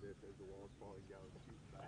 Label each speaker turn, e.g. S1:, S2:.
S1: this as the wall's falling down too fast.